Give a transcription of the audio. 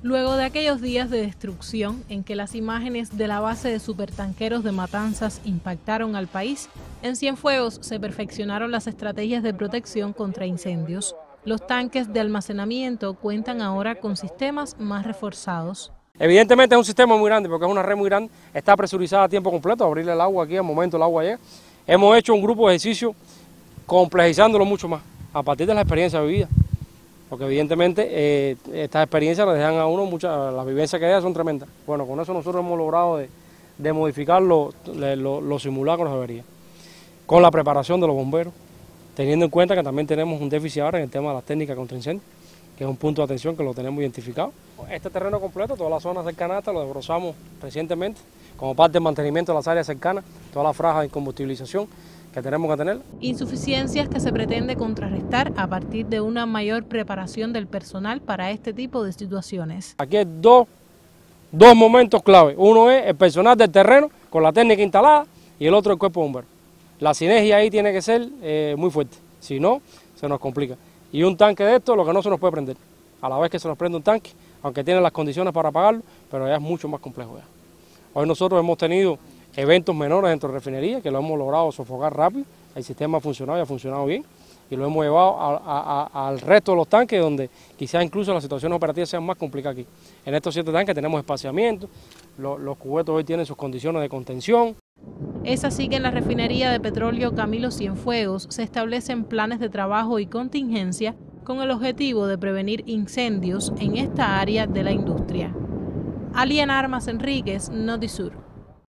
Luego de aquellos días de destrucción en que las imágenes de la base de supertanqueros de Matanzas impactaron al país, en Cienfuegos se perfeccionaron las estrategias de protección contra incendios. Los tanques de almacenamiento cuentan ahora con sistemas más reforzados. Evidentemente es un sistema muy grande porque es una red muy grande, está presurizada a tiempo completo, abrirle el agua aquí al momento el agua llega. Hemos hecho un grupo de ejercicio complejizándolo mucho más a partir de la experiencia vivida porque evidentemente eh, estas experiencias le dejan a uno muchas, las vivencias que hay son tremendas. Bueno, con eso nosotros hemos logrado de, modificar los simulacros de avería, con la preparación de los bomberos, teniendo en cuenta que también tenemos un déficit ahora en el tema de las técnicas contra incendios, que es un punto de atención que lo tenemos identificado. Este terreno completo, toda la zona cercana, lo desbrozamos recientemente, como parte del mantenimiento de las áreas cercanas, todas las frajas de combustibilización, que tenemos que tener. Insuficiencias que se pretende contrarrestar a partir de una mayor preparación del personal para este tipo de situaciones. Aquí hay dos, dos momentos clave. Uno es el personal del terreno con la técnica instalada y el otro el cuerpo bombero. La sinergia ahí tiene que ser eh, muy fuerte, si no, se nos complica. Y un tanque de esto, lo que no se nos puede prender. A la vez que se nos prende un tanque, aunque tiene las condiciones para apagarlo, pero ya es mucho más complejo ya. Hoy nosotros hemos tenido eventos menores dentro de refinería, que lo hemos logrado sofocar rápido, el sistema ha funcionado y ha funcionado bien, y lo hemos llevado al resto de los tanques, donde quizás incluso las situaciones operativas sean más complicadas aquí. En estos siete tanques tenemos espaciamiento, los cubetos hoy tienen sus condiciones de contención. Es así que en la refinería de petróleo Camilo Cienfuegos se establecen planes de trabajo y contingencia con el objetivo de prevenir incendios en esta área de la industria. Alien Armas Enríquez, Notisur.